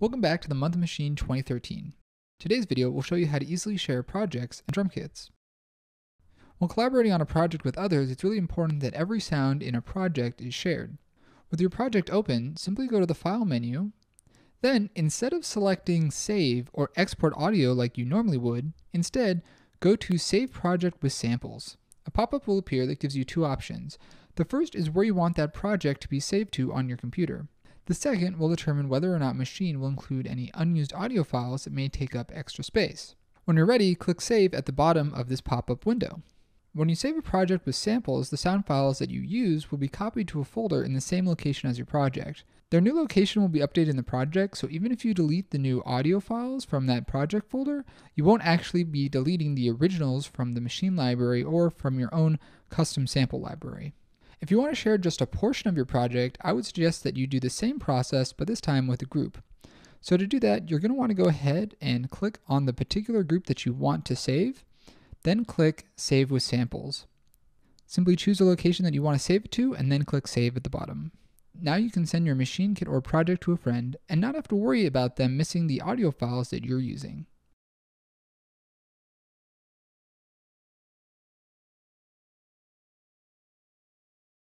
Welcome back to the Month Maschine 2013. Today's video will show you how to easily share projects and drum kits. When collaborating on a project with others, it's really important that every sound in a project is shared. With your project open, simply go to the File menu. Then, instead of selecting Save or Export Audio like you normally would, instead, go to Save Project with Samples. A pop-up will appear that gives you two options. The first is where you want that project to be saved to on your computer. The second will determine whether or not Maschine will include any unused audio files that may take up extra space. When you're ready, click Save at the bottom of this pop-up window. When you save a project with samples, the sound files that you use will be copied to a folder in the same location as your project. Their new location will be updated in the project, so even if you delete the new audio files from that project folder, you won't actually be deleting the originals from the Maschine library or from your own custom sample library. If you want to share just a portion of your project, I would suggest that you do the same process, but this time with a group. So to do that, you're going to want to go ahead and click on the particular group that you want to save, then click Save with Samples. Simply choose a location that you want to save it to, and then click Save at the bottom. Now you can send your Maschine kit or project to a friend and not have to worry about them missing the audio files that you're using.